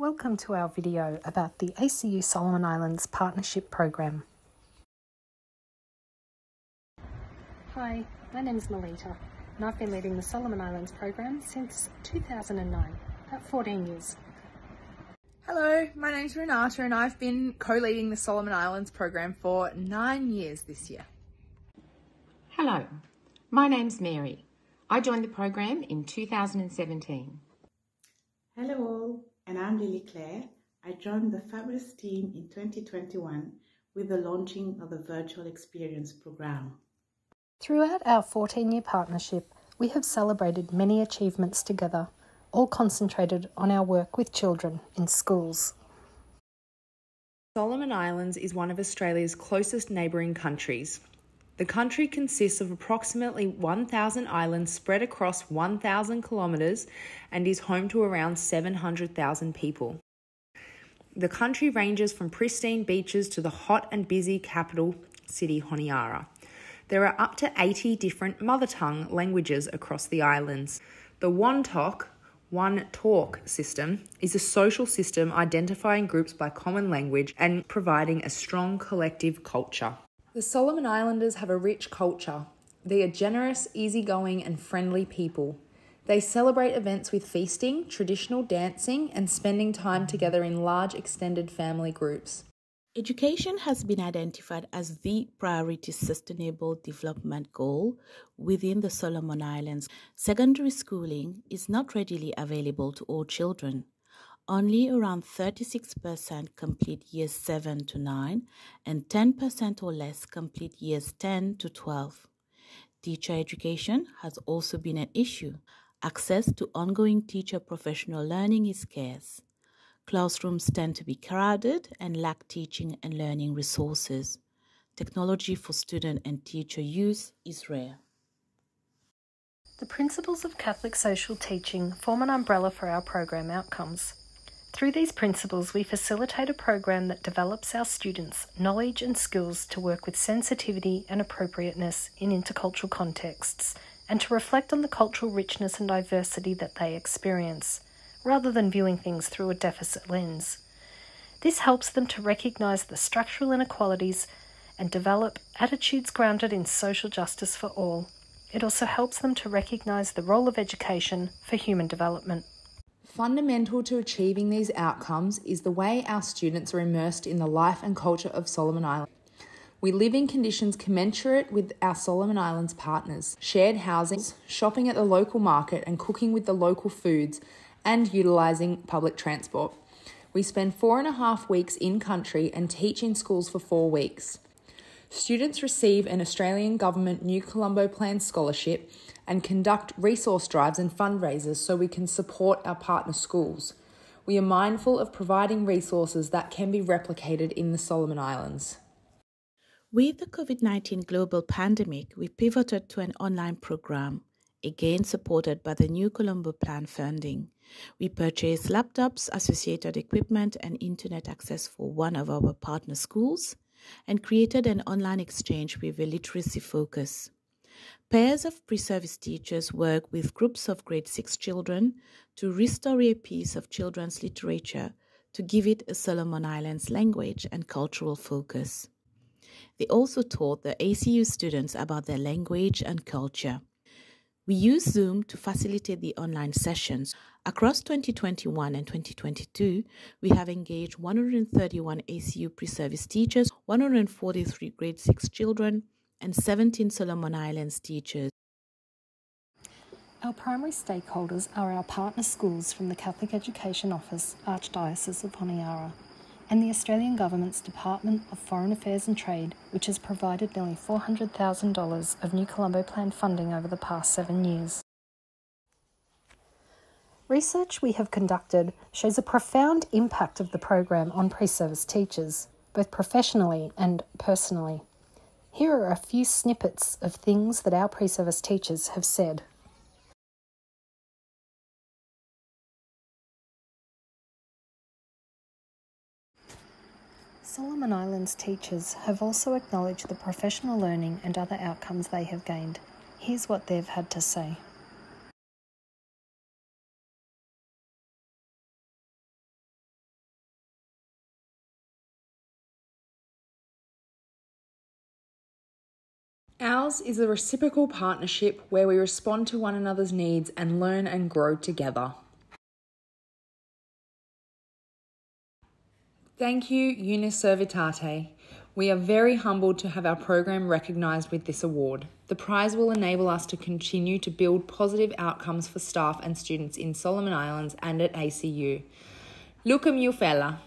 Welcome to our video about the ACU Solomon Islands Partnership Program. Hi, my name is Melita and I've been leading the Solomon Islands program since 2009, about 14 years. Hello, my name's Renata and I've been co-leading the Solomon Islands program for nine years this year. Hello, my name's Mary. I joined the program in 2017. Hello all, and I'm Lily Claire. I joined the fabulous team in 2021 with the launching of the Virtual Experience program. Throughout our 14 year partnership, we have celebrated many achievements together, all concentrated on our work with children in schools. Solomon Islands is one of Australia's closest neighbouring countries. The country consists of approximately 1,000 islands spread across 1,000 kilometres and is home to around 700,000 people. The country ranges from pristine beaches to the hot and busy capital city, Honiara. There are up to 80 different mother tongue languages across the islands. The Talk, One Talk system is a social system identifying groups by common language and providing a strong collective culture. The Solomon Islanders have a rich culture. They are generous, easygoing, and friendly people. They celebrate events with feasting, traditional dancing, and spending time together in large extended family groups. Education has been identified as the priority sustainable development goal within the Solomon Islands. Secondary schooling is not readily available to all children. Only around 36% complete years 7 to 9 and 10% or less complete years 10 to 12. Teacher education has also been an issue. Access to ongoing teacher professional learning is scarce. Classrooms tend to be crowded and lack teaching and learning resources. Technology for student and teacher use is rare. The principles of Catholic social teaching form an umbrella for our program outcomes. Through these principles, we facilitate a program that develops our students' knowledge and skills to work with sensitivity and appropriateness in intercultural contexts and to reflect on the cultural richness and diversity that they experience, rather than viewing things through a deficit lens. This helps them to recognise the structural inequalities and develop attitudes grounded in social justice for all. It also helps them to recognise the role of education for human development. Fundamental to achieving these outcomes is the way our students are immersed in the life and culture of Solomon Islands. We live in conditions commensurate with our Solomon Islands partners. Shared housing, shopping at the local market, and cooking with the local foods, and utilising public transport. We spend four and a half weeks in country and teach in schools for four weeks. Students receive an Australian Government New Colombo Plan scholarship and conduct resource drives and fundraisers so we can support our partner schools. We are mindful of providing resources that can be replicated in the Solomon Islands. With the COVID 19 global pandemic, we pivoted to an online program, again supported by the New Colombo Plan funding. We purchased laptops, associated equipment, and internet access for one of our partner schools and created an online exchange with a literacy focus. Pairs of pre service teachers work with groups of grade 6 children to restore a piece of children's literature to give it a Solomon Islands language and cultural focus. They also taught the ACU students about their language and culture. We use Zoom to facilitate the online sessions. Across 2021 and 2022, we have engaged 131 ACU pre service teachers, 143 grade 6 children, and 17 Solomon Islands teachers. Our primary stakeholders are our partner schools from the Catholic Education Office, Archdiocese of Honiara, and the Australian Government's Department of Foreign Affairs and Trade, which has provided nearly $400,000 of New Colombo Plan funding over the past seven years. Research we have conducted shows a profound impact of the program on pre service teachers, both professionally and personally. Here are a few snippets of things that our pre service teachers have said. Solomon Islands teachers have also acknowledged the professional learning and other outcomes they have gained. Here's what they've had to say. Ours is a reciprocal partnership where we respond to one another's needs and learn and grow together. Thank you, Uniservitate. We are very humbled to have our program recognised with this award. The prize will enable us to continue to build positive outcomes for staff and students in Solomon Islands and at ACU. Luca Mufella.